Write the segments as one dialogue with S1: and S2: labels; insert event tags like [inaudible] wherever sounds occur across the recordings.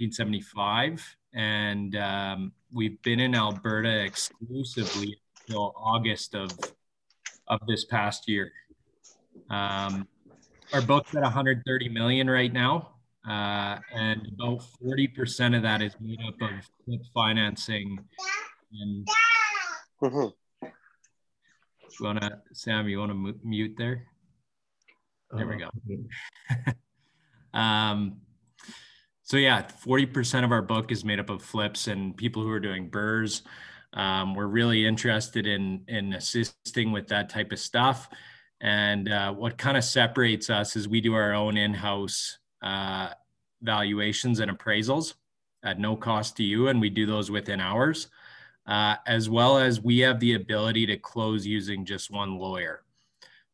S1: 1975, and um, we've been in Alberta exclusively until August of of this past year. Um, our book's at 130 million right now, uh, and about 40% of that is made up of flip financing. And mm-hmm. you wanna, Sam, you want to mute there? There we go. [laughs] um, so yeah, 40% of our book is made up of flips and people who are doing BRRRRs. Um, we're really interested in in assisting with that type of stuff. And uh, what kind of separates us is we do our own in-house uh, valuations and appraisals at no cost to you, and we do those within hours, uh, as well as we have the ability to close using just one lawyer.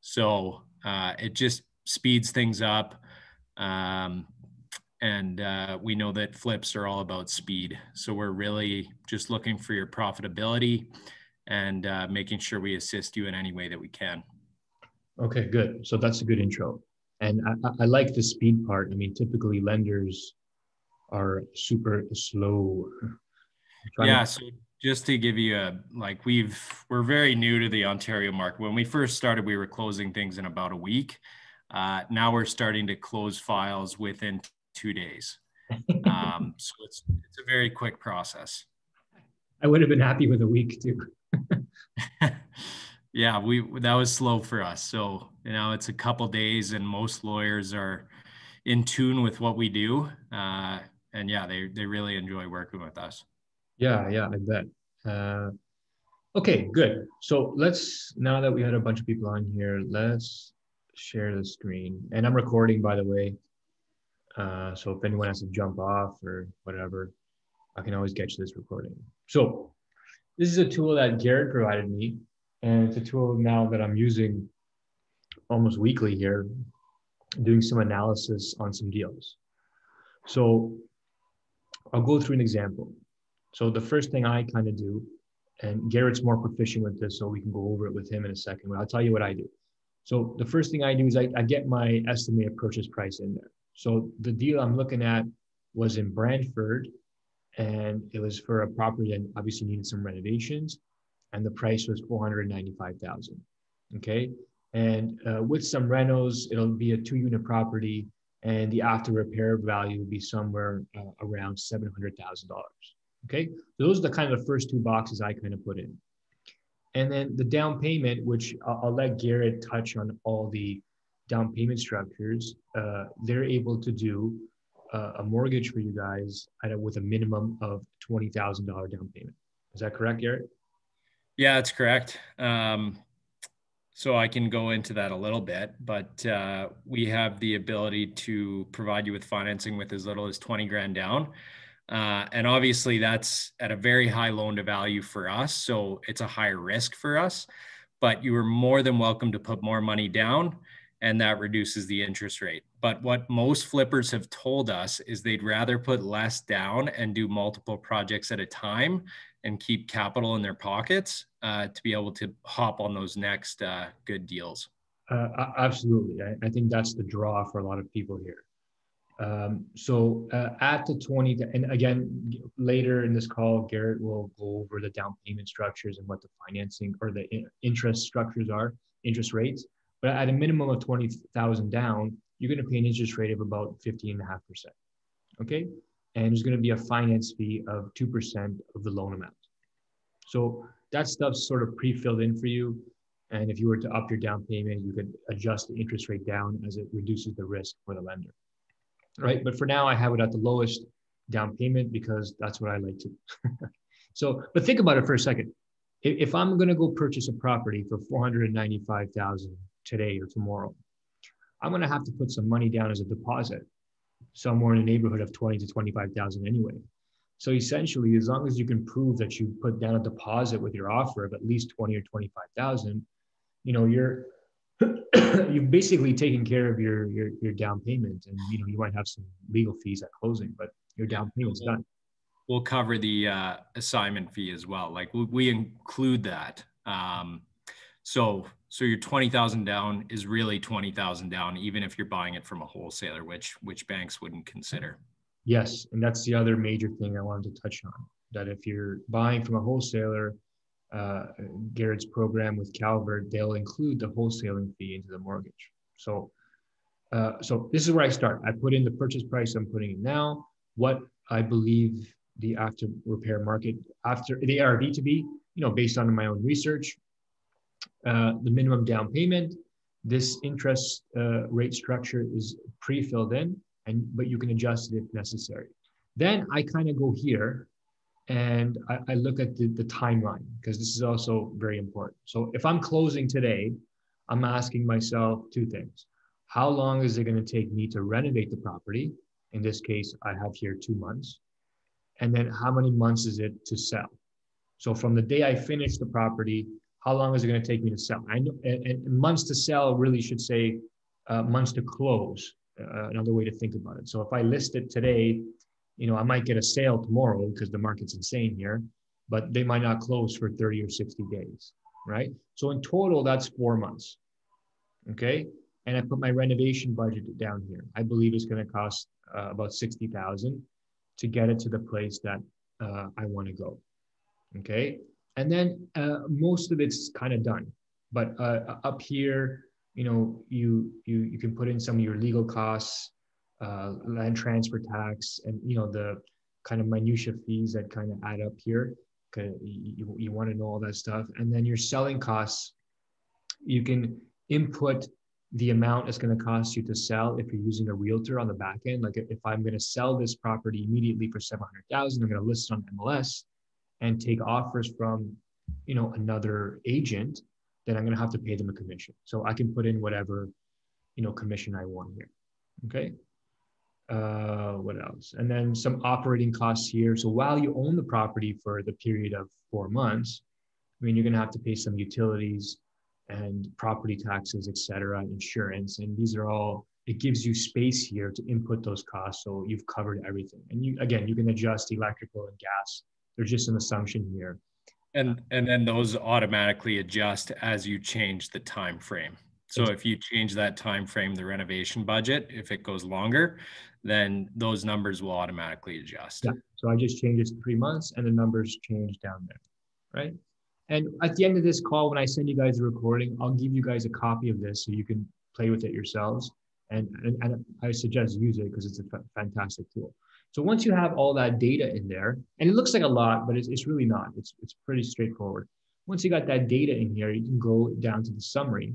S1: So uh, it just speeds things up. Um, and uh, we know that flips are all about speed. So we're really just looking for your profitability and uh, making sure we assist you in any way that we can.
S2: Okay, good. So that's a good intro. And I, I like the speed part. I mean, typically lenders are super slow.
S1: Yeah. To- so just to give you a like we've we're very new to the ontario market when we first started we were closing things in about a week uh, now we're starting to close files within two days [laughs] um, so it's it's a very quick process
S2: i would have been happy with a week too [laughs]
S1: yeah, we that was slow for us. So you know, it's a couple days, and most lawyers are in tune with what we do, uh, and yeah, they they really enjoy working with us.
S2: Yeah, yeah, I bet. Uh, okay, good. So let's now that we had a bunch of people on here, let's share the screen. And I'm recording, by the way. Uh, so if anyone has to jump off or whatever, I can always get you this recording. So this is a tool that Garret provided me and it's a tool now that I'm using almost weekly here, doing some analysis on some deals. So I'll go through an example. So the first thing I kind of do, and Garret's more proficient with this, so we can go over it with him in a second, but I'll tell you what I do. So the first thing I do is I, I get my estimated purchase price in there. So the deal I'm looking at was in Brantford, and it was for a property that obviously needed some renovations and the price was 495,000. Okay. And uh, with some renos, it'll be a two unit property and the after repair value will be somewhere uh, around $700,000. Okay. So those are the kind of the first two boxes I kind of put in. And then the down payment, which I'll, I'll let Garret touch on all the down payment structures, uh, they're able to do uh, a mortgage for you guys at a, with a minimum of $20,000 down payment. Is that correct, Garret?
S1: Yeah, that's correct. Um, so I can go into that a little bit, but uh, we have the ability to provide you with financing with as little as 20 grand down. Uh, and obviously that's at a very high loan to value for us. So it's a higher risk for us, but you are more than welcome to put more money down and that reduces the interest rate. But what most flippers have told us is they'd rather put less down and do multiple projects at a time and keep capital in their pockets uh, to be able to hop on those next uh, good deals.
S2: Uh, absolutely. I, I, think that's the draw for a lot of people here. Um, so uh, at the 20, and again, later in this call, Garret will go over the down payment structures and what the financing or the interest structures are, interest rates. But at a minimum of 20,000 down, you're going to pay an interest rate of about 15.5%. Okay and there's going to be a finance fee of 2% of the loan amount. So that stuff's sort of pre-filled in for you. And if you were to up your down payment, you could adjust the interest rate down as it reduces the risk for the lender. Right. But for now, I have it at the lowest down payment because that's what I like to. [laughs] so, but think about it for a second. If I'm going to go purchase a property for 495,000 today or tomorrow, I'm going to have to put some money down as a deposit somewhere in the neighborhood of 20 to 25,000 anyway. So essentially, as long as you can prove that you put down a deposit with your offer of at least 20 or 25,000, you know, you're [clears throat] you've basically taken care of your, your your down payment and you know you might have some legal fees at closing but your down payment's done.
S1: we'll cover the uh, assignment fee as well. Like we, we include that. Um, so so your 20,000 down is really 20,000 down even if you're buying it from a wholesaler which which banks wouldn't consider.
S2: Yes, and that's the other major thing I wanted to touch on. That if you're buying from a wholesaler, uh, Garret's program with Calvert, they'll include the wholesaling fee into the mortgage. So, uh, so this is where I start. I put in the purchase price I'm putting in now, what I believe the after repair market after the ARV to be, you know, based on my own research, uh, the minimum down payment. This interest uh, rate structure is pre-filled in, and but you can adjust it if necessary. Then I kind of go here and I, I look at the, the timeline because this is also very important. So if I'm closing today, I'm asking myself two things. How long is it going to take me to renovate the property? In this case, I have here two months. And then how many months is it to sell? So from the day I finish the property, how long is it going to take me to sell? I know, and, and months to sell really should say uh, months to close. Uh, another way to think about it. So if I list it today, you know, I might get a sale tomorrow because the market's insane here, but they might not close for 30 or 60 days, right? So in total, that's four months. Okay. And I put my renovation budget down here. I believe it's going to cost uh, about 60,000 to get it to the place that uh, I want to go. Okay. And then uh, most of it's kind of done. But uh, up here, you know, you, you, you can put in some of your legal costs, uh, land transfer tax, and, you know, the kind of minutia fees that kind of add up here. You, you want to know all that stuff. And then your selling costs, you can input the amount it's going to cost you to sell if you're using a realtor on the back end. Like if I'm going to sell this property immediately for 700,000, I'm going to list it on MLS and take offers from, you know, another agent, then I'm going to have to pay them a commission. So I can put in whatever, you know, commission I want here. Okay. Uh, what else? And then some operating costs here. So while you own the property for the period of four months, I mean, you're going to have to pay some utilities, and property taxes, et cetera, insurance. And these are all, it gives you space here to input those costs. So you've covered everything. And you, again, you can adjust electrical and gas. There's just an assumption here.
S1: And, and then those automatically adjust as you change the time frame. So if you change that time frame, the renovation budget, if it goes longer, then those numbers will automatically adjust.
S2: Yeah. So I just changed it to three months and the numbers change down there, right? And at the end of this call, when I send you guys the recording, I'll give you guys a copy of this so you can play with it yourselves. And, and, and I suggest use it because it's a fantastic tool. So once you have all that data in there, and it looks like a lot, but it's, it's really not. It's, it's pretty straightforward. Once you got that data in here, you can go down to the summary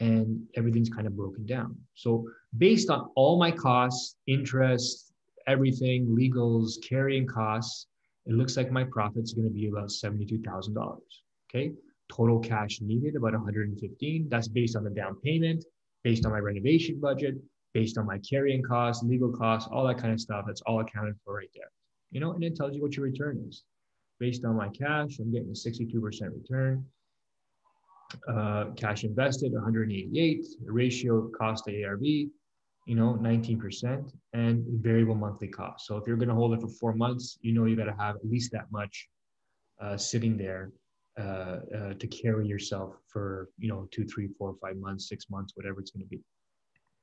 S2: and everything's kind of broken down. So based on all my costs, interest, everything, legals, carrying costs, it looks like my profit's going to be about $72,000. Okay. Total cash needed about 115. That's based on the down payment, based on my renovation budget, based on my carrying costs, legal costs, all that kind of stuff. That's all accounted for right there. You know, and it tells you what your return is. Based on my cash, I'm getting a 62% return. Uh, cash invested 188, the ratio cost to ARV, you know, 19%, and variable monthly cost. So if you're going to hold it for four months, you know you got to have at least that much uh, sitting there uh, uh, to carry yourself for you know two, three, four, five months, six months, whatever it's going to be.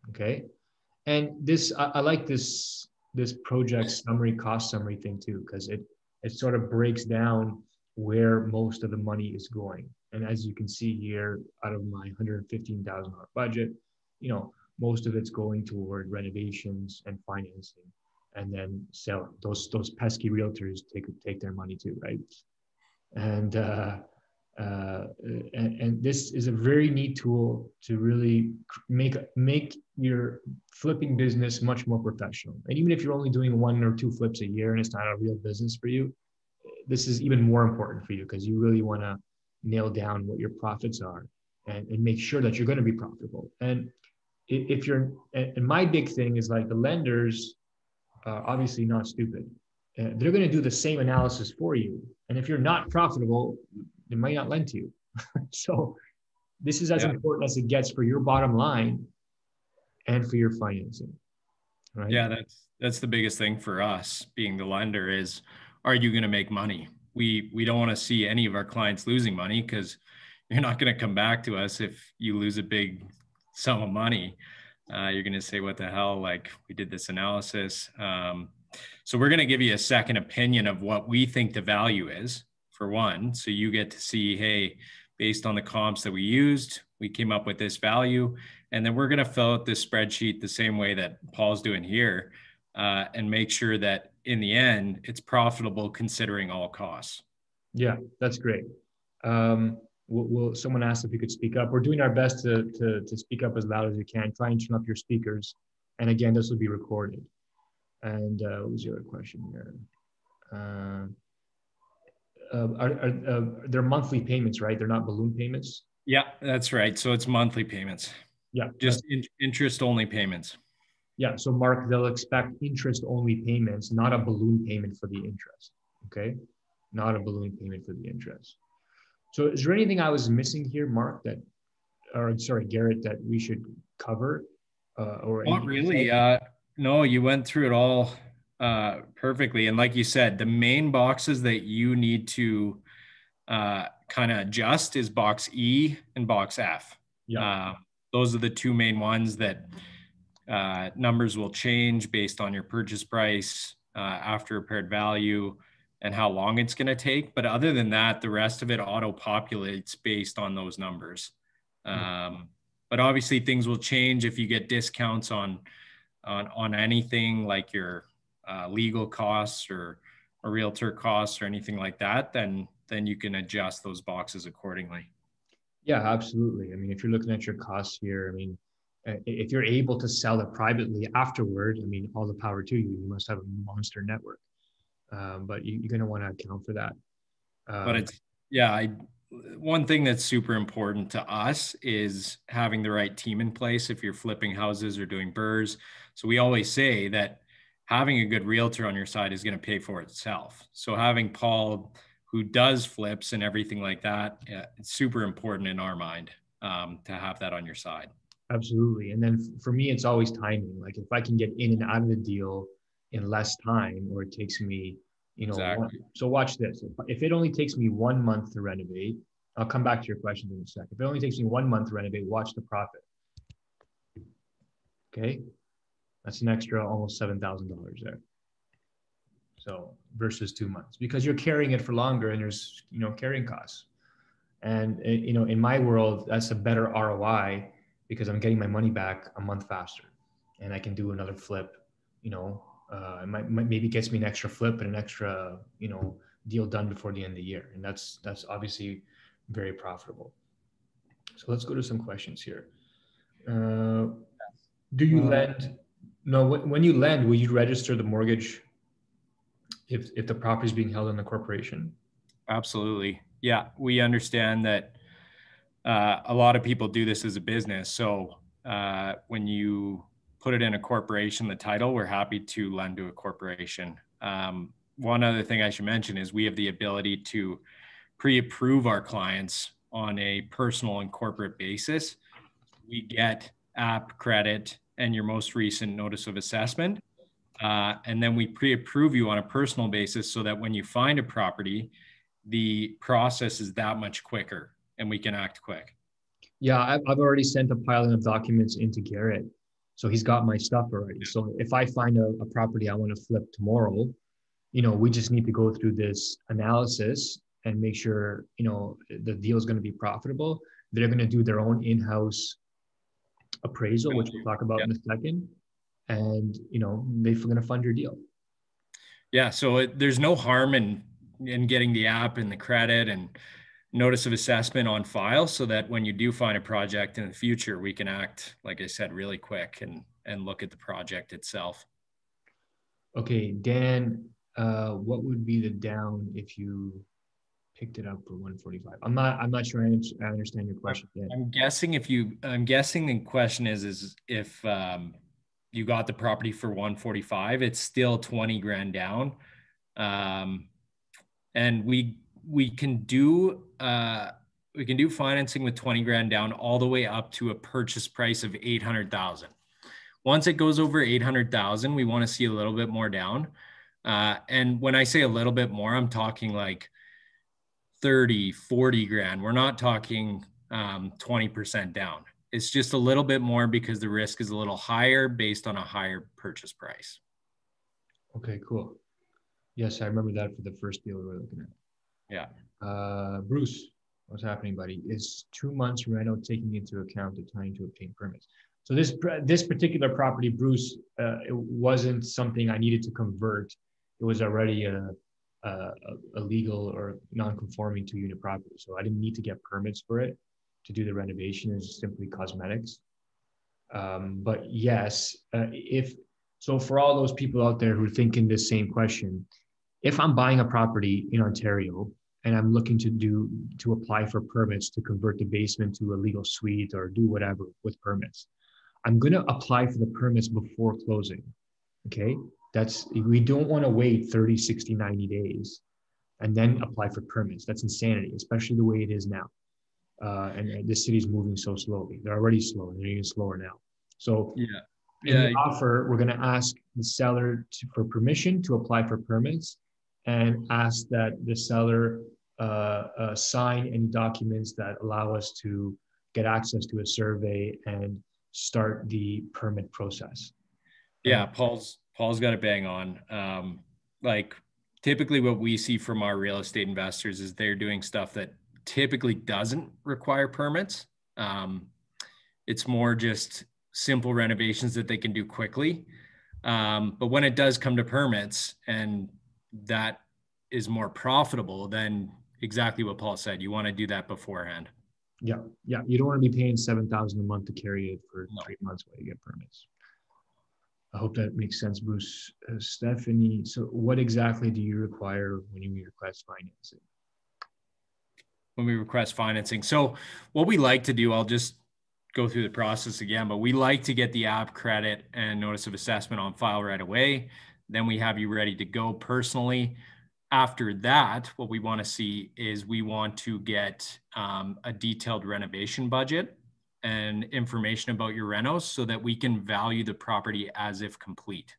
S2: Okay, and this I, I like this this project summary, cost summary thing too, because it it sort of breaks down where most of the money is going. And as you can see here, out of my $115,000 budget, you know, most of it's going toward renovations and financing and then sell those those pesky realtors take take their money too, right? and uh, uh, and, and, this is a very neat tool to really make make your flipping business much more professional. And even if you're only doing one or two flips a year and it's not a real business for you, this is even more important for you because you really want to nail down what your profits are and, and make sure that you're going to be profitable. And if you're, and my big thing is like the lenders, are obviously not stupid uh, they're going to do the same analysis for you. And if you're not profitable, they might not lend to you. [laughs] so this is as yeah. important as it gets for your bottom line and for your financing.
S1: Right? Yeah, that's that's the biggest thing for us being the lender is are you going to make money? We we don't want to see any of our clients losing money because you're not going to come back to us if you lose a big sum of money. Uh, you're going to say, "What the hell?" Like we did this analysis. Um, so we're going to give you a second opinion of what we think the value is for one. So you get to see, hey, based on the comps that we used, we came up with this value. And then we're going to fill out this spreadsheet the same way that Paul's doing here uh, and make sure that in the end, it's profitable considering all costs.
S2: Yeah, that's great. Um, we'll, we'll, someone asked if you could speak up. We're doing our best to, to, to speak up as loud as we can. Try and turn up your speakers. And again, this will be recorded. And uh, what was the other question here? Uh, uh, are, are uh, they're monthly payments, right? They're not balloon payments.
S1: Yeah, that's right. So it's monthly payments.
S2: Yeah,
S1: just in, interest only payments.
S2: Yeah. So Mark, they'll expect interest only payments, not a balloon payment for the interest. Okay, not a balloon payment for the interest. So is there anything I was missing here, Mark? That, or sorry, Garret, that we should cover? Uh, or
S1: not really. Uh, no, you went through it all uh, perfectly. And like you said, the main boxes that you need to uh, kind of adjust is box E and box F.
S2: Yeah.
S1: Uh, those are the two main ones that uh, numbers will change based on your purchase price, uh, after repaired value, and how long it's going to take. But other than that, the rest of it auto populates based on those numbers. Um, but obviously, things will change if you get discounts on on on anything like your uh, legal costs or, or realtor costs or anything like that, then then you can adjust those boxes accordingly.
S2: Yeah, absolutely. I mean, if you're looking at your costs here, I mean, if you're able to sell it privately afterward, I mean, all the power to you. You must have a monster network, um, but you, are going to want to account for that.
S1: Um, but it's yeah, I one thing that's super important to us is having the right team in place if you're flipping houses or doing BRRRRs. So we always say that having a good realtor on your side is going to pay for itself. So having Paul, who does flips and everything like that, it's super important in our mind um, to have that on your side.
S2: Absolutely. And then for me, it's always timing. Like if I can get in and out of the deal in less time, or it takes me, you know, exactly. one, so watch this. If, if it only takes me one month to renovate, I'll come back to your questions in a second. If it only takes me one month to renovate, watch the profit. Okay. That's an extra almost $7,000 there. So versus two months because you're carrying it for longer and there's, you know, carrying costs. And, eh, you know, in my world, that's a better ROI because I'm getting my money back a month faster and I can do another flip, you know, uh, it might, might, maybe gets me an extra flip and an extra, you know, deal done before the end of the year. And that's, that's obviously very profitable. So let's go to some questions here. Uh, do you uh, lend no, when you lend, will you register the mortgage if if the property is being held in the corporation?
S1: Absolutely. Yeah, we understand that uh, a lot of people do this as a business. So uh, when you put it in a corporation, the title, we're happy to lend to a corporation. Um, one other thing I should mention is we have the ability to pre-approve our clients on a personal and corporate basis. We get app credit and your most recent notice of assessment. Uh, and then we pre-approve you on a personal basis so that when you find a property, the process is that much quicker and we can act quick.
S2: Yeah, I've, I've already sent a piling of documents into Garret. So he's got my stuff already. So if I find a, a property I want to flip tomorrow, you know, we just need to go through this analysis and make sure, you know, the deal is going to be profitable. They're going to do their own in-house appraisal, which we'll talk about in a second. And you know, they're going to fund your deal.
S1: Yeah. So it, there's no harm in in getting the app and the credit and notice of assessment on file, so that when you do find a project in the future, we can act, like I said, really quick and and look at the project itself.
S2: Okay, Dan, uh, what would be the down if you picked it up for 145. I'm not I'm not sure I, understand your question
S1: yet. I'm guessing if you I'm guessing the question is is if um, you got the property for 145, it's still 20 grand down. Um, and we we can do uh, we can do financing with 20 grand down all the way up to a purchase price of 800,000. Once it goes over 800,000, we want to see a little bit more down. Uh, and when I say a little bit more, I'm talking like 30, 40 grand. We're not talking um, 20% down. It's just a little bit more because the risk is a little higher based on a higher purchase price.
S2: Okay, cool. Yes, I remember that for the first deal we were looking at.
S1: Yeah.
S2: Uh, Bruce, what's happening, buddy? Is two months reno taking into account the time to obtain permits? So this this particular property, Bruce, uh, it wasn't something I needed to convert. It was already a, a, a legal or non-conforming to unit property, so I didn't need to get permits for it to do the renovation. It's simply cosmetics. Um, but yes, uh, if so, for all those people out there who are thinking the same question, if I'm buying a property in Ontario and I'm looking to do to apply for permits to convert the basement to a legal suite or do whatever with permits, I'm going to apply for the permits before closing. Okay. That's, we don't want to wait 30, 60, 90 days and then apply for permits. That's insanity, especially the way it is now. Uh, and, and the city's moving so slowly. They're already slow and they're even slower now. So
S1: yeah.
S2: in yeah. the offer, we're going to ask the seller to, for permission to apply for permits and ask that the seller uh, uh, sign any documents that allow us to get access to a survey and start the permit process.
S1: Yeah, Paul's Paul's got it bang on. Um, like typically, what we see from our real estate investors is they're doing stuff that typically doesn't require permits. Um, it's more just simple renovations that they can do quickly. Um, but when it does come to permits and that is more profitable, then exactly what Paul said, you want to do that beforehand.
S2: Yeah, yeah. You don't want to be paying seven thousand a month to carry it for no. three months while you get permits. I hope that makes sense, Bruce. Uh, Stephanie, so what exactly do you require when you request financing?
S1: When we request financing, so what we like to do, I'll just go through the process again, but we like to get the app credit and notice of assessment on file right away. Then we have you ready to go personally after that, what we want to see is we want to get um, a detailed renovation budget and information about your renos so that we can value the property as if complete.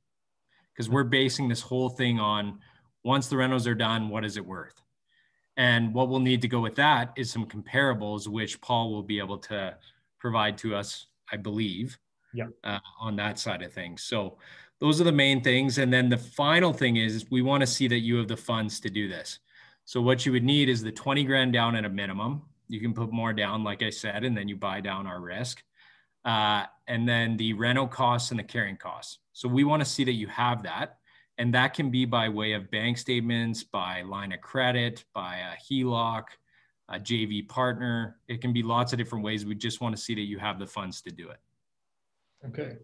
S1: Because we're basing this whole thing on once the renos are done, what is it worth? And what we'll need to go with that is some comparables, which Paul will be able to provide to us, I believe,
S2: yeah.
S1: Uh, on that side of things. So those are the main things. And then the final thing is we want to see that you have the funds to do this. So what you would need is the 20 grand down at a minimum. You can put more down, like I said, and then you buy down our risk. Uh, and then the rental costs and the carrying costs. So we want to see that you have that. And that can be by way of bank statements, by line of credit, by a HELOC, a JV partner. It can be lots of different ways. We just want to see that you have the funds to do it.
S2: Okay.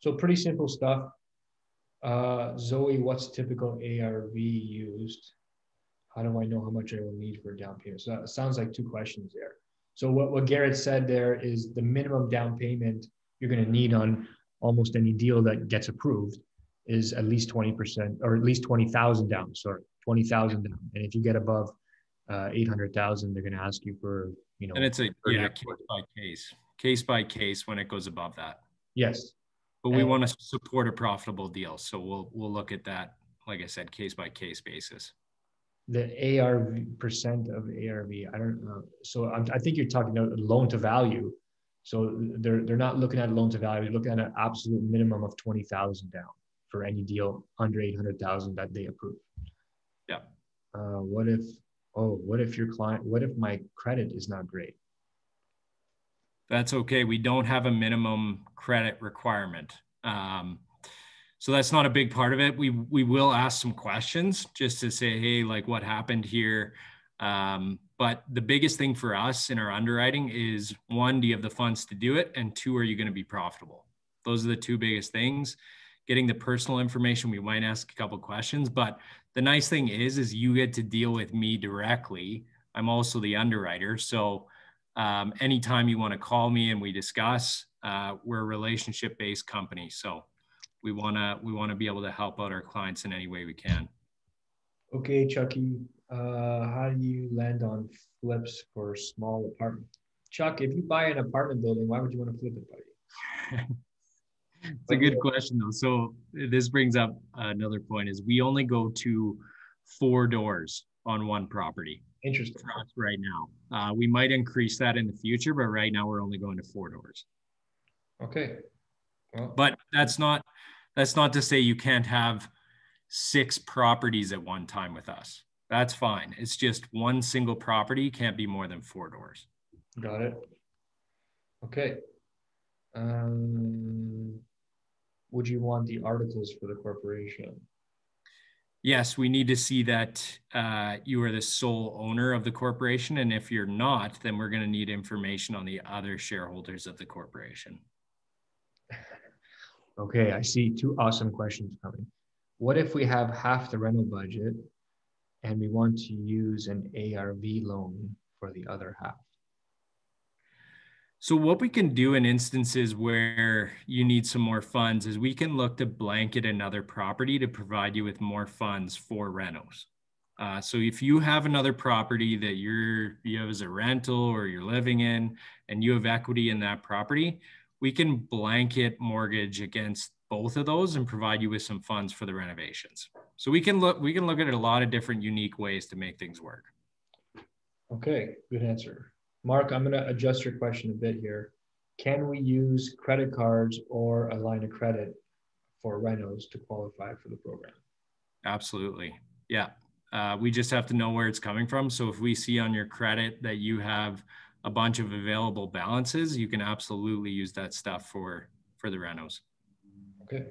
S2: So pretty simple stuff. Uh, Zoe, what's typical ARV used? How do I know how much I will need for a down payment? So that sounds like two questions there. So what, what Garret said there is the minimum down payment you're going to need on almost any deal that gets approved is at least 20% or at least 20,000 down, sorry, 20,000 down. And if you get above uh, 800,000, they're going to ask you for, you know.
S1: And it's a yeah, case by case, case by case when it goes above that.
S2: Yes
S1: but we want to support a profitable deal. So we'll we'll look at that, like I said, case by case basis.
S2: The ARV percent of ARV, I don't know. So I'm, i think you're talking about loan to value. So they're they're not looking at loan to value. They're looking at an absolute minimum of twenty thousand down for any deal under eight hundred thousand that they approve.
S1: Yeah.
S2: Uh, what if? Oh, what if your client? What if my credit is not great?
S1: that's okay. We don't have a minimum credit requirement. Um, so that's not a big part of it. We we will ask some questions just to say, hey, like what happened here. Um, but the biggest thing for us in our underwriting is one, do you have the funds to do it? And two, are you going to be profitable? Those are the two biggest things. Getting the personal information, we might ask a couple questions, but the nice thing is, is you get to deal with me directly. I'm also the underwriter. So um, anytime you want to call me and we discuss, uh, we're a relationship based company. So we want to we want to be able to help out our clients in any way we can.
S2: Okay, Chucky, uh, how do you land on flips for small apartment? Chuck, if you buy an apartment building, why would you want to flip it, buddy? [laughs]
S1: it's a good question though. So this brings up another point: is we only go to four doors on one property.
S2: Interesting.
S1: Right now. Uh, we might increase that in the future, but right now we're only going to four doors.
S2: Okay.
S1: Well, but that's not that's not to say you can't have six properties at one time with us. That's fine. It's just one single property can't be more than four doors.
S2: Got it. Okay. Um, would you want the articles for the corporation?
S1: Yes, we need to see that uh, you are the sole owner of the corporation. And if you're not, then we're going to need information on the other shareholders of the corporation. [laughs]
S2: Okay, I see two awesome questions coming. What if we have half the rental budget and we want to use an ARV loan for the other half?
S1: So what we can do in instances where you need some more funds is we can look to blanket another property to provide you with more funds for rentals. Uh, so if you have another property that you're you have as a rental or you're living in and you have equity in that property, we can blanket mortgage against both of those and provide you with some funds for the renovations. So we can look we can look at a lot of different unique ways to make things work.
S2: Okay, good answer. Mark, I'm going to adjust your question a bit here. Can we use credit cards or a line of credit for renos to qualify for the program?
S1: Absolutely. Yeah. Uh, we just have to know where it's coming from. So if we see on your credit that you have a bunch of available balances, you can absolutely use that stuff for for the renos.
S2: Okay.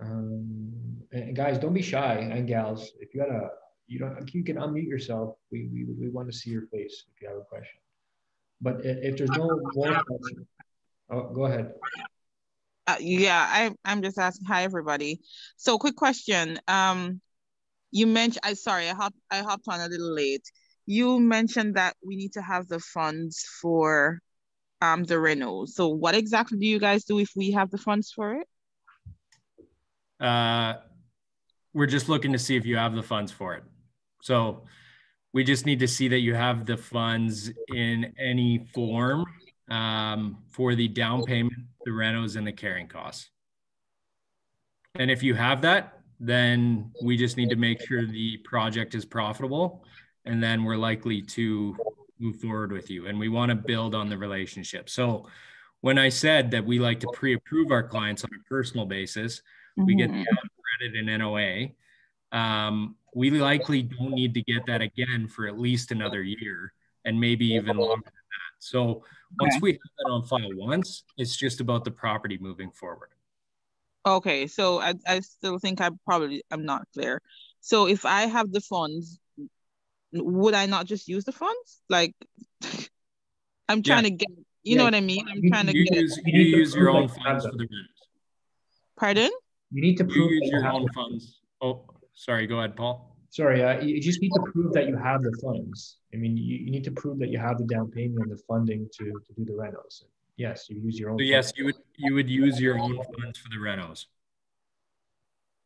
S2: Um, and guys, don't be shy, and gals. If you got a you don't you can unmute yourself. We we, we want to see your face if you have a question. But if there's no more question, oh, go ahead.
S3: Uh, yeah, I I'm just asking. Hi, everybody. So, quick question. Um, you mentioned. I sorry, I hopped I hopped on a little late. You mentioned that we need to have the funds for um the reno. So, what exactly do you guys do if we have the funds for it?
S1: Uh, we're just looking to see if you have the funds for it. So we just need to see that you have the funds in any form um, for the down payment, the renos, and the carrying costs. And if you have that, then we just need to make sure the project is profitable, and then we're likely to move forward with you. And we want to build on the relationship. So when I said that we like to pre-approve our clients on a personal basis, mm-hmm. we get the mm-hmm. credit and NOA. Um, we likely don't need to get that again for at least another year and maybe even longer than that. So once we have that on file once, it's just about the property moving forward.
S3: Okay, so I, I still think I probably I'm not clear. So if I have the funds, would I not just use the funds? Like [laughs] I'm trying yeah. to get, you yeah. know what I mean? I'm trying to
S1: you
S3: get.
S1: Use, you use your own funds for the rent.
S3: Pardon?
S2: You need to prove
S1: you use your own funds. Oh, Sorry, go ahead, Paul.
S2: Sorry, uh, you just need to prove that you have the funds. I mean, you, you need to prove that you have the down payment and the funding to, to do the renos. Yes, you use your own.
S1: So yes, you would you would use your own funds for the renos.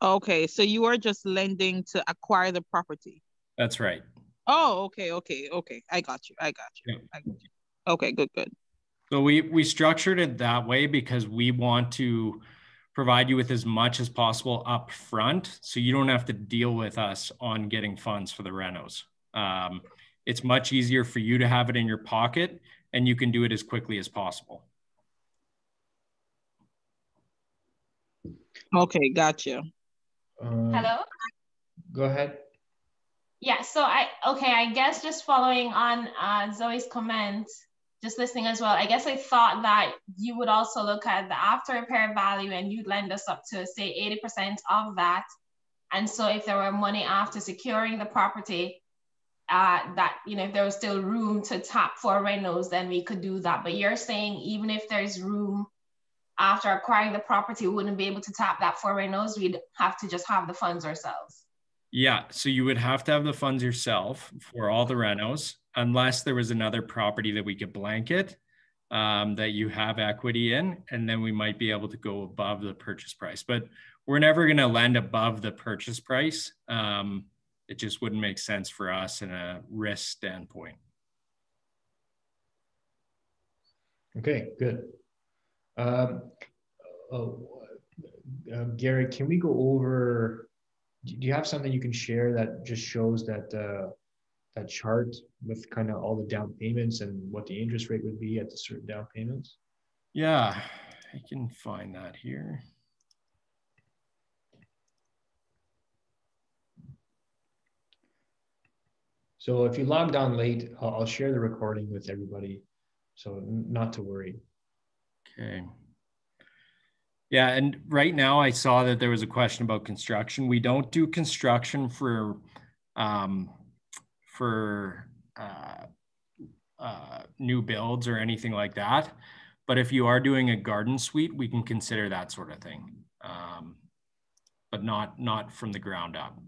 S3: Okay, so you are just lending to acquire the property.
S1: That's right.
S3: Oh, okay, okay, okay. I got you. I got you. Yeah. I got you. Okay, good, good.
S1: So we we structured it that way because we want to provide you with as much as possible up front so you don't have to deal with us on getting funds for the renos. Um, it's much easier for you to have it in your pocket and you can do it as quickly as possible.
S3: Okay, gotcha.
S4: Uh, Hello?
S2: Go ahead.
S4: Yeah, so I, okay, I guess just following on uh, Zoe's comment, just listening as well, I guess I thought that you would also look at the after repair value and you'd lend us up to say 80% of that. And so if there were money after securing the property, uh, that, you know, if there was still room to tap for renos, then we could do that. But you're saying even if there's room after acquiring the property, we wouldn't be able to tap that for renos, we'd have to just have the funds ourselves.
S1: Yeah, so you would have to have the funds yourself for all the renos unless there was another property that we could blanket um, that you have equity in, and then we might be able to go above the purchase price. But we're never going to lend above the purchase price. Um, it just wouldn't make sense for us in a risk standpoint.
S2: Okay, good. Um, oh, uh, Gary, can we go over? do you have something you can share that just shows that uh, that chart with kind of all the down payments and what the interest rate would be at the certain down payments?
S1: Yeah, I can find that here.
S2: So if you logged on late, I'll, I'll share the recording with everybody. So not to worry.
S1: Okay. Yeah, and right now I saw that there was a question about construction. We don't do construction for um, for uh, uh, new builds or anything like that. But if you are doing a garden suite, we can consider that sort of thing, um, but not not from the ground up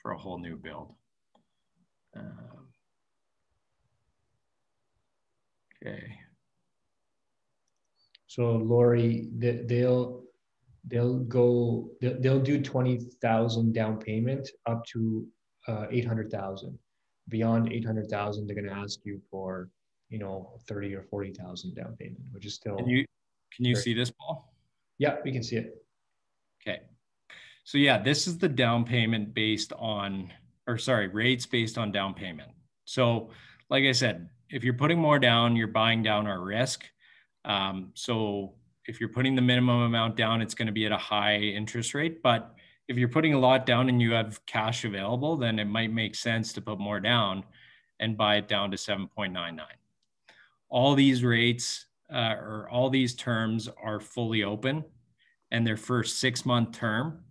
S1: for a whole new build. Um, okay.
S2: So Lori, they, they'll they'll go they'll, they'll do twenty thousand down payment up to uh, eight hundred thousand. Beyond eight hundred thousand, they're going to ask you for you know thirty or forty thousand down payment, which is still.
S1: Can you can you see this, Paul?
S2: Yeah, we can see it.
S1: Okay. So yeah, this is the down payment based on, or sorry, rates based on down payment. So like I said, if you're putting more down, you're buying down our risk. Um, so if you're putting the minimum amount down, it's going to be at a high interest rate. But if you're putting a lot down and you have cash available, then it might make sense to put more down and buy it down to 7.99. All these rates uh, or all these terms are fully open and they're for six month term.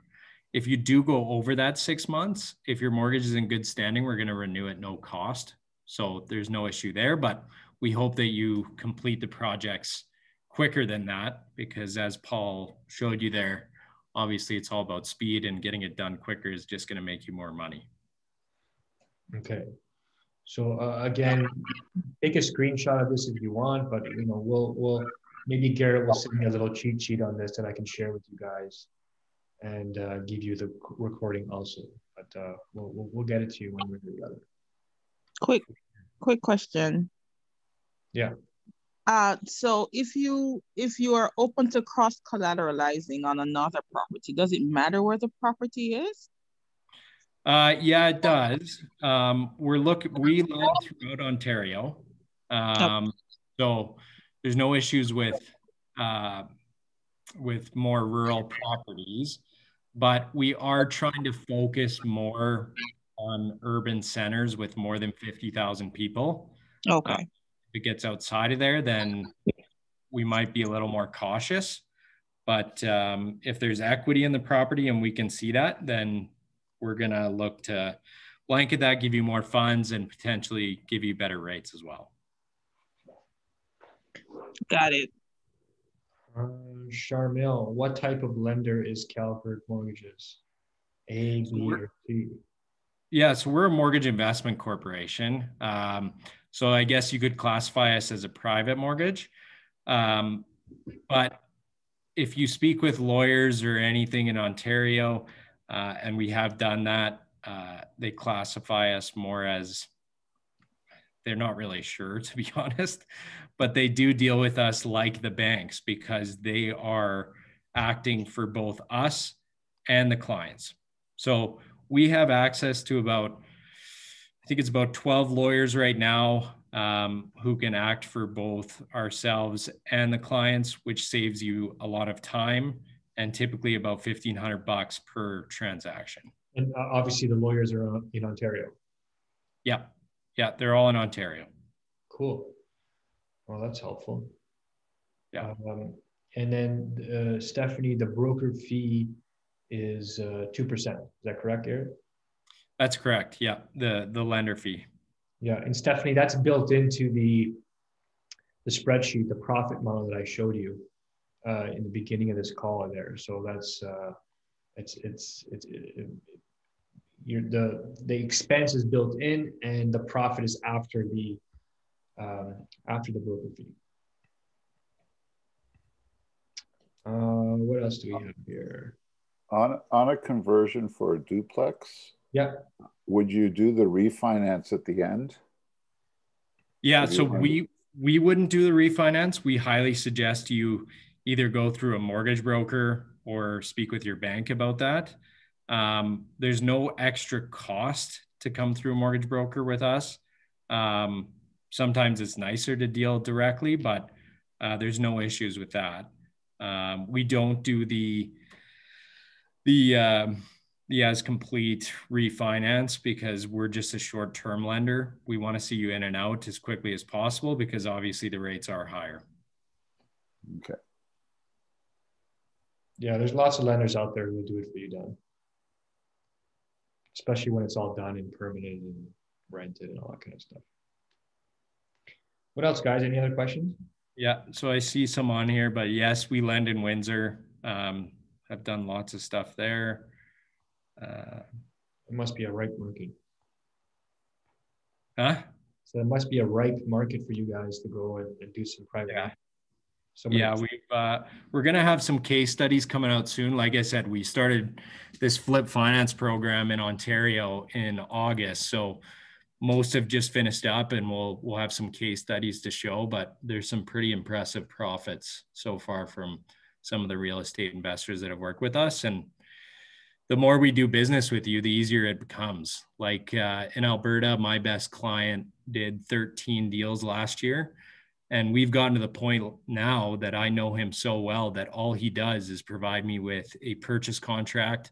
S1: If you do go over that six months, if your mortgage is in good standing, we're going to renew at no cost. So there's no issue there. But we hope that you complete the projects quicker than that because as Paul showed you there, obviously it's all about speed and getting it done quicker is just going to make you more money.
S2: Okay. So uh, again, take a screenshot of this if you want, but you know, we'll, we'll, maybe Garret will send me a little cheat sheet on this that I can share with you guys and uh, give you the recording also, but uh, we'll, we'll, we'll get it to you one way or the other.
S3: Quick, quick question.
S2: Yeah.
S3: Uh, so if you if you are open to cross collateralizing on another property, does it matter where the property is?
S1: Uh, yeah, it does. Um, we're look we live throughout Ontario, um, so there's no issues with uh, with more rural properties, but we are trying to focus more on urban centers with more than fifty thousand people.
S3: Okay. Uh,
S1: it gets outside of there, then we might be a little more cautious. But um, if there's equity in the property and we can see that, then we're going to look to blanket that, give you more funds, and potentially give you better rates as well.
S3: Got it.
S2: Uh, Charmel, what type of lender is Calvert Mortgages? A, B, or C?
S1: Yeah, so we're a mortgage investment corporation. Um, so I guess you could classify us as a private mortgage. Um, but if you speak with lawyers or anything in Ontario, uh, and we have done that, uh, they classify us more as they're not really sure, [laughs] to be [laughs] honest, but they do deal with us like the banks because they are acting for both us and the clients. So we have access to about I think it's about 12 lawyers right now um, who can act for both ourselves and the clients, which saves you a lot of time and typically about 1500 bucks per transaction.
S2: And uh, obviously the lawyers are in Ontario.
S1: Yeah. Yeah. They're all in Ontario.
S2: Cool. Well, that's helpful.
S1: Yeah.
S2: Um, and then uh, Stephanie, the broker fee is uh, 2%. Is that correct, Eric?
S1: That's correct. Yeah, the the lender fee.
S2: Yeah, and Stephanie, that's built into the the spreadsheet, the profit model that I showed you uh, in the beginning of this call there. So that's uh, it's it's it's it, you're the the expense is built in and the profit is after the um, after the broker fee. Uh, what else do we have here?
S5: On on a conversion for a duplex,
S2: yeah.
S5: Would you do the refinance at the end?
S1: Yeah, so we we wouldn't do the refinance. We highly suggest you either go through a mortgage broker or speak with your bank about that. Um, there's no extra cost to come through a mortgage broker with us. Um, sometimes it's nicer to deal directly, but uh, there's no issues with that. Um, we don't do the the um, the as complete refinance because we're just a short term lender. We want to see you in and out as quickly as possible because obviously the rates are higher.
S5: Okay.
S2: Yeah, there's lots of lenders out there who will do it for you, Dan. Especially when it's all done and permitted and rented and all that kind of stuff. What else, guys? Any other questions?
S1: Yeah, so I see some on here, but yes, we lend in Windsor. Um, I've done lots of stuff there. Uh,
S2: it must be a ripe market.
S1: Huh?
S2: So it must be a ripe market for you guys to go and, and do some private.
S1: Yeah. yeah, we've uh, we're gonna have some case studies coming out soon. Like I said, we started this flip finance program in Ontario in August, so most have just finished up, and we'll we'll have some case studies to show. But there's some pretty impressive profits so far from some of the real estate investors that have worked with us, and the more we do business with you, the easier it becomes. Like uh, in Alberta, my best client did 13 deals last year. And we've gotten to the point now that I know him so well that all he does is provide me with a purchase contract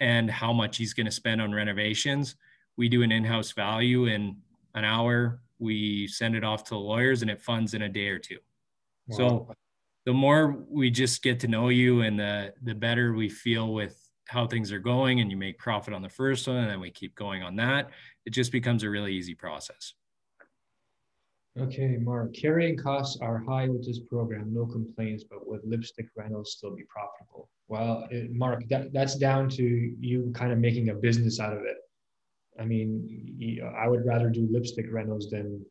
S1: and how much he's going to spend on renovations. We do an in house value in an hour. We send it off to the lawyers and it funds in a day or two. Wow. So the more we just get to know you and the, the better we feel with how things are going and you make profit on the first one and then we keep going on that it just becomes a really easy process.
S2: Okay mark carrying costs are high with this program no complaints but would lipstick rentals still be profitable? Well it, mark that, that's down to you kind of making a business out of it. I mean i would rather do lipstick rentals than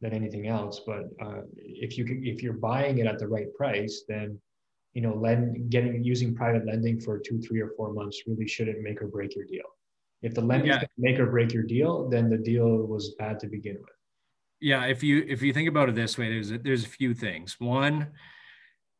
S2: than anything else but uh, if you can, if you're buying it at the right price then you know, lend getting using private lending for two, three, or four months really shouldn't make or break your deal. If the lending yeah. make or break your deal, then the deal was bad to begin with.
S1: Yeah, if you if you think about it this way, there's a, there's a few things. One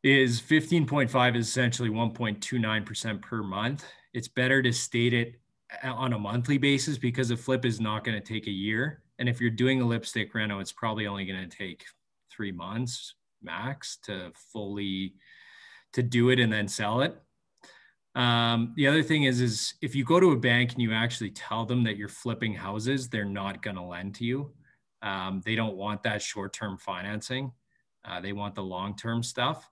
S1: is 15.5 is essentially 1.29% per month. It's better to state it on a monthly basis because a flip is not going to take a year. And if you're doing a lipstick reno, it's probably only going to take three months max to fully to do it and then sell it. Um, the other thing is, is if you go to a bank and you actually tell them that you're flipping houses, they're not going to lend to you. Um, they don't want that short-term financing. Uh, they want the long-term stuff.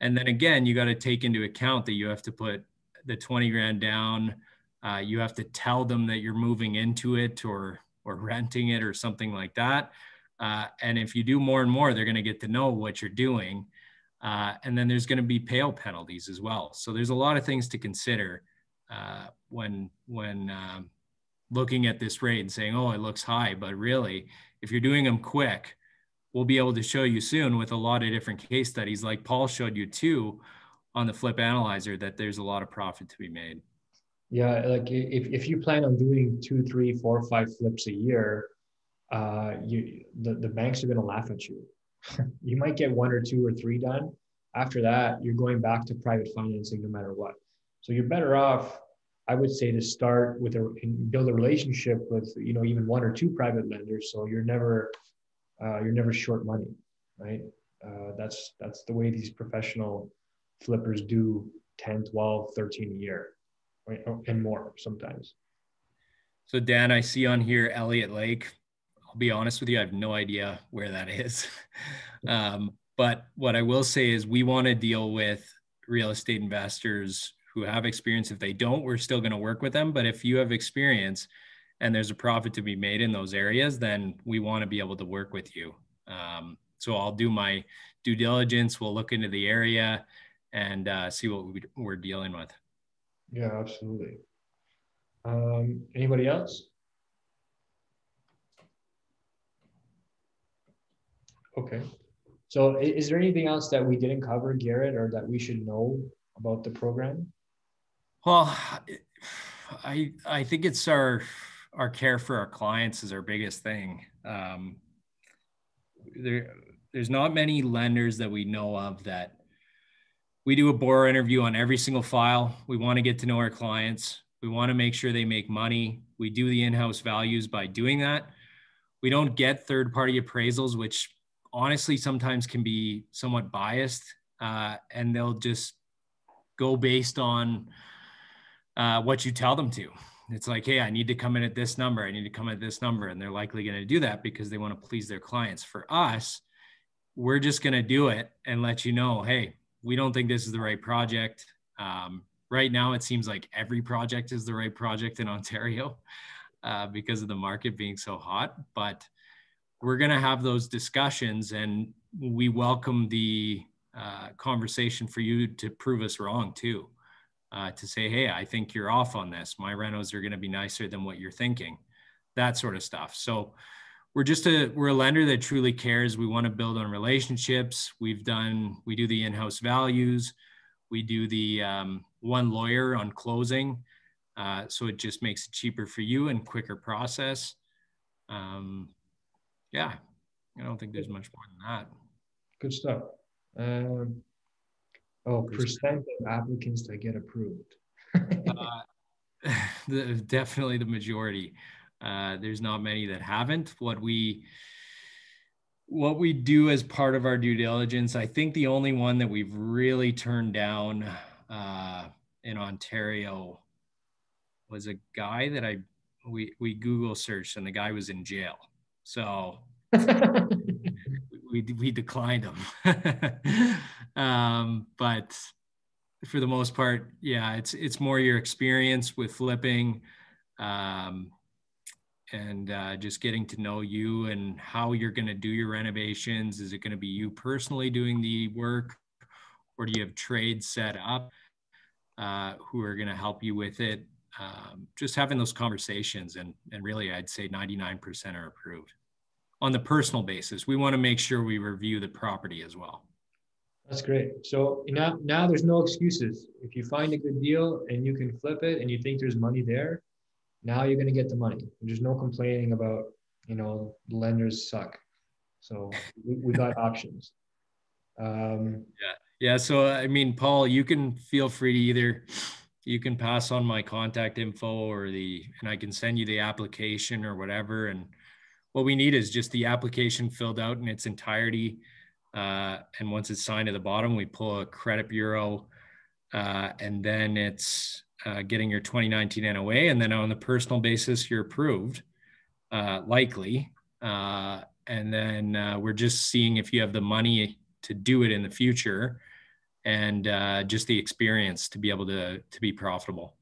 S1: And then again, you got to take into account that you have to put the 20 grand down. Uh, you have to tell them that you're moving into it or or [laughs] renting it or something like that. Uh, and if you do more and more, they're going to get to know what you're doing. Uh, and then there's going to be pale penalties as well. So there's a lot of things to consider uh, when when um, looking at this rate and saying, "Oh, it looks high," but really, if you're doing them quick, we'll be able to show you soon with a lot of different case studies, like Paul showed you too, on the Flip Analyzer, that there's a lot of profit to be made.
S2: Yeah, like if, if you plan on doing two, three, four, five flips a year, uh, you the, the banks are going to laugh at you [laughs] you might get one or two or three done. After that, you're going back to private financing no matter what. So you're better off, I would say, to start with a build a relationship with you know even one or two private lenders. So you're never uh, you're never short money, right? Uh, that's that's the way these professional flippers do 10, 12, 13 a year, right? and more sometimes.
S1: So Dan, I see on here Elliott Lake I'll be honest with you, I have no idea where that is. [laughs] um, but what I will say is we want to deal with real estate investors who have experience. If they don't, we're still going to work with them. But if you have experience and there's a profit to be made in those areas, then we want to be able to work with you. Um, so I'll do my due diligence. We'll look into the area and uh, see what we, are dealing with.
S2: Yeah, absolutely. Um, anybody else? Okay. So is there anything else that we didn't cover, Garret, or that we should know about the program?
S1: Well, I I think it's our our care for our clients is our biggest thing. Um, there there's not many lenders that we know of that we do a borrower interview on every single file. We want to get to know our clients. We want to make sure they make money. We do the in-house values by doing that. We don't get third-party appraisals, which honestly sometimes can be somewhat biased uh, and they'll just go based on uh, what you tell them to. It's like, hey, I need to come in at this number. I need to come at this number. And they're likely going to do that because they want to please their clients. For us, we're just going to do it and let you know, hey, we don't think this is the right project. Um, right now, it seems like every project is the right project in Ontario uh, because of the market being so hot. But we're going to have those discussions and we welcome the uh, conversation for you to prove us wrong too uh, to say, hey, I think you're off on this. My renos are going to be nicer than what you're thinking, that sort of stuff. So we're just a we're a lender that truly cares. We want to build on relationships. We've done we do the in-house values, we do the um, one lawyer on closing, uh, so it just makes it cheaper for you and quicker process. Um, yeah, I don't think there's much more than that.
S2: Good stuff. Um, Oh, percent of applicants that get approved. [laughs]
S1: uh, [laughs] the, definitely the majority. Uh, there's not many that haven't. What we what we do as part of our due diligence, I think the only one that we've really turned down uh, in Ontario was a guy that I we we Google searched and the guy was in jail. So [laughs] we we declined them. [laughs] um, but for the most part, yeah, it's it's more your experience with flipping, um, and uh, just getting to know you and how you're going to do your renovations. Is it going to be you personally doing the work, or do you have trades set up uh, who are going to help you with it? Um, just having those conversations, and and really, I'd say 99% are approved on the personal basis. We want to make sure we review the property as well.
S2: That's great. So now, now there's no excuses. If you find a good deal and you can flip it and you think there's money there, now you're going to get the money. There's no complaining about, you know, lenders suck. So we, we got [laughs] options. Um,
S1: yeah. Yeah. So, I mean, Paul, you can feel free to either, you can pass on my contact info or the, and I can send you the application or whatever. And, what we need is just the application filled out in its entirety. Uh, and once it's signed at the bottom, we pull a credit bureau, uh, and then it's uh, getting your 2019 NOA. And then on the personal basis, you're approved, uh, likely. Uh, and then uh, we're just seeing if you have the money to do it in the future and just the experience to be able to, to be profitable.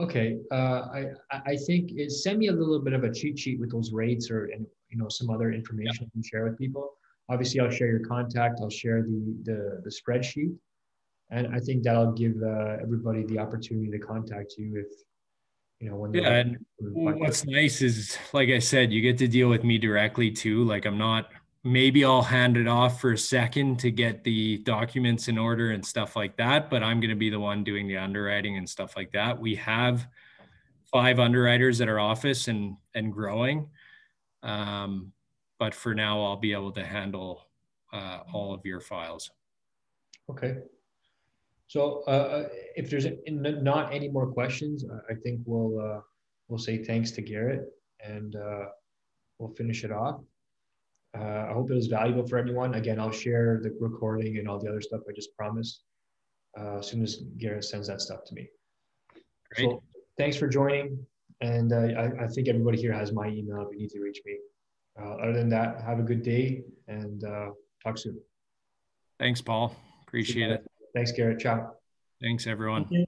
S2: Okay, uh, I I think it, send me a little bit of a cheat sheet with those rates or and you know some other information yeah. you can share with people. Obviously, I'll share your contact. I'll share the the, the spreadsheet, and I think that'll give uh, everybody the opportunity to contact you if you know when.
S1: Yeah, and what's nice is, like I said, you get to deal with me directly too. Like I'm not maybe I'll hand it off for a second to get the documents in order and stuff like that. But I'm going to be the one doing the underwriting and stuff like that. We have five underwriters at our office and and growing. Um, but for now, I'll be able to handle uh, all of your files.
S2: Okay. So uh, uh if there's not any more questions, I think we'll uh, we'll say thanks to Garret and uh, we'll finish it off. Uh, I hope it was valuable for everyone. Again, I'll share the recording and all the other stuff I just promised uh, as soon as Garret sends that stuff to me. Great. So thanks for joining. And uh, I, I, think everybody here has my email if you need to reach me. Uh, other than that, have a good day and uh, talk soon.
S1: Thanks, Paul. Appreciate it.
S2: Thanks, Garret. Ciao.
S1: Thanks, everyone.